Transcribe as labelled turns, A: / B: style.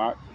A: hot